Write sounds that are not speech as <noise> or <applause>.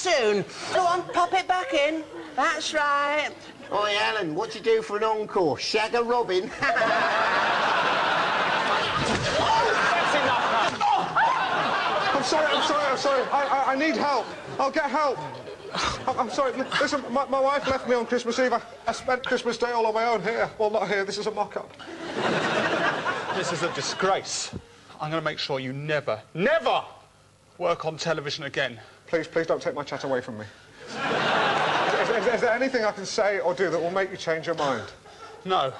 soon. Go on, pop it back in. That's right. Oi, Alan, what do you do for an encore? Shag a robin? <laughs> Oh, that's enough. I'm sorry, I'm sorry, I'm sorry. I, I, I need help. I'll get help. I'm, I'm sorry. Listen, my, my wife left me on Christmas Eve. I, I spent Christmas Day all on my own here. Well, not here. This is a mock-up. This is a disgrace. I'm going to make sure you never, never work on television again. Please, please don't take my chat away from me. is, is- is there anything I can say or do that will make you change your mind? No.